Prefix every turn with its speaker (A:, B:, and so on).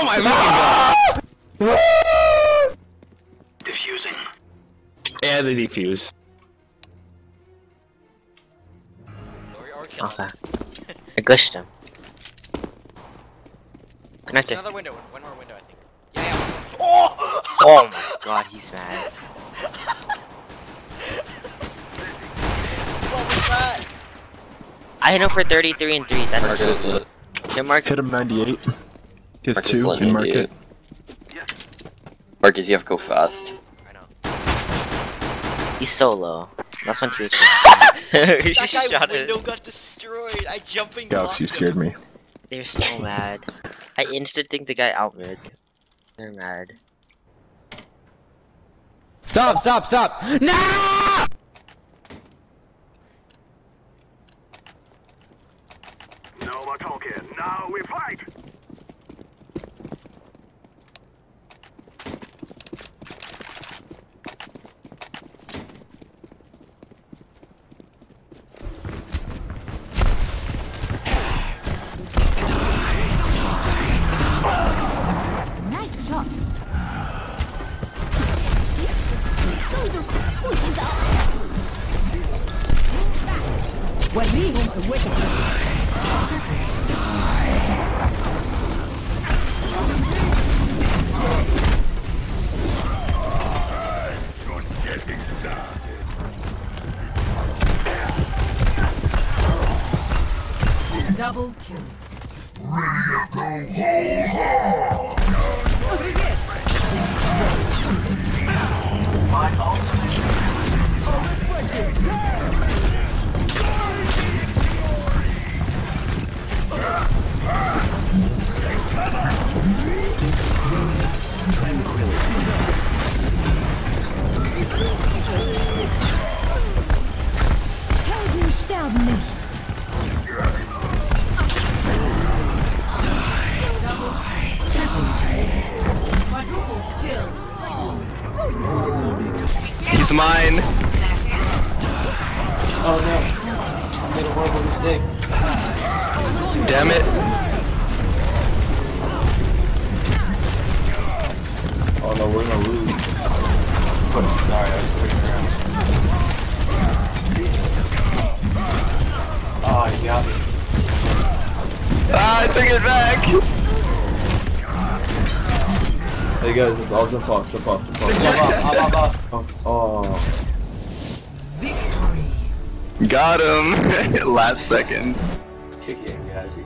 A: Oh my god!
B: Diffusing.
A: And the defuse.
C: Or, or kill him.
D: Okay. I glitched him.
C: There's
D: Connected.
C: another window. One more window, I think. Yeah, yeah. Oh!
D: Oh my god, he's mad.
C: What was that?
D: I hit him for 33 and 3. That's
E: Market
D: true. mark.
F: Hit him 98. He has
E: Marcus
F: two
E: let
F: in
E: me
F: market.
E: Marcus, you have to go fast.
C: I know.
D: He's so low. That's one tier two. he
C: That
D: just
C: guy
D: shot it.
C: window got destroyed. I jumping
F: Galaxy
C: blocked
F: scared
C: him.
F: me.
D: They're so mad. I instant think the guy out mid. They're mad.
G: Stop, stop, stop! No!
B: No When we
H: want the wicked die, die, die.
I: Double kill.
H: Ready to
I: go home.
A: He's mine.
G: Oh no. I made a horrible mistake.
A: Damn it.
G: Oh no, we're gonna lose. I'm sorry, I was waiting around. Oh, you got me.
A: Ah, I took it back.
G: Hey guys, it's all jump off, jump off, jump off. Jump off, off, off, off. Oh.
I: Victory.
A: Got him. Last second.
G: Kick it, guys.